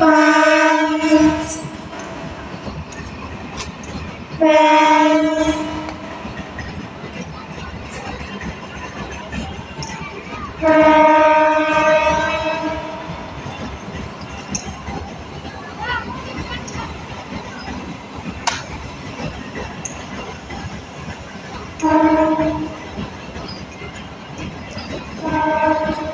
friends, friends, friends. friends.